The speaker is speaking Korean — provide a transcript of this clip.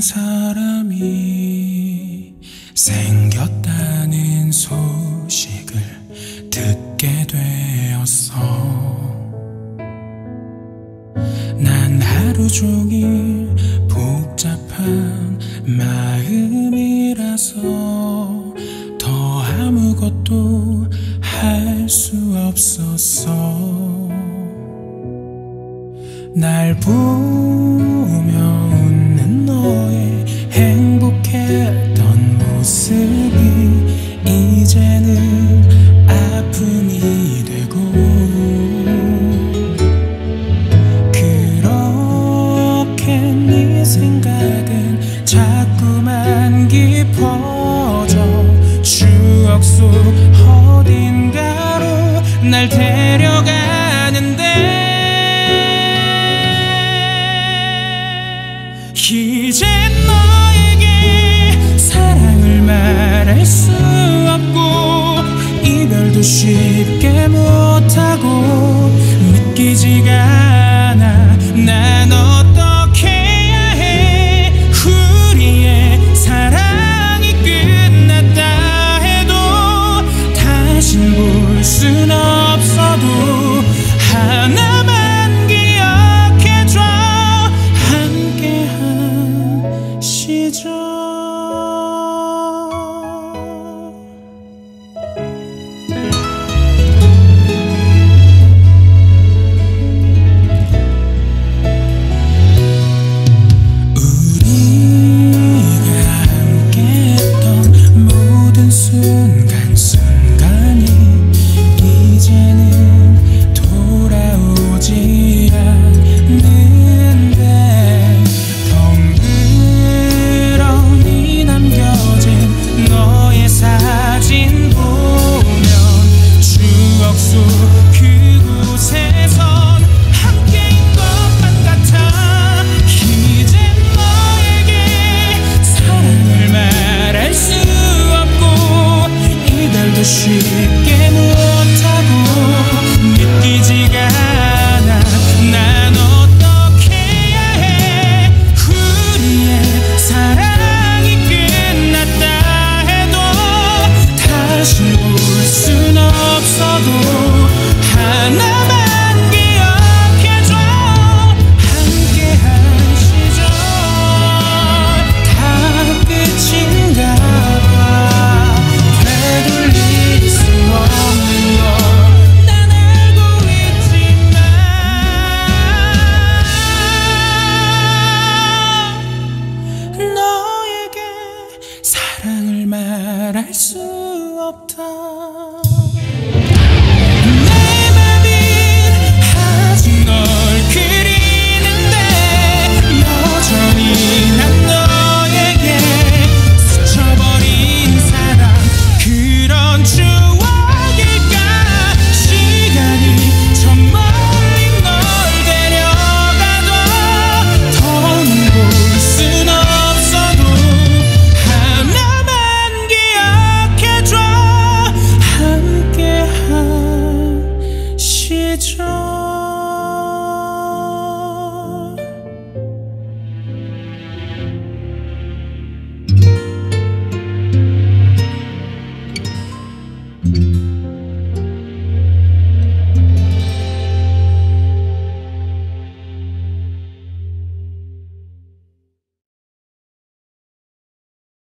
사람이 생겼다는 소식을 듣게 되었어. 종일 복잡한 마음이라서 더 아무것도 할 수 없었어. 날 보며 퍼져. 추억 속 어딘가로 날 데려가는데 이제 너에게 사랑을 말할 수 love.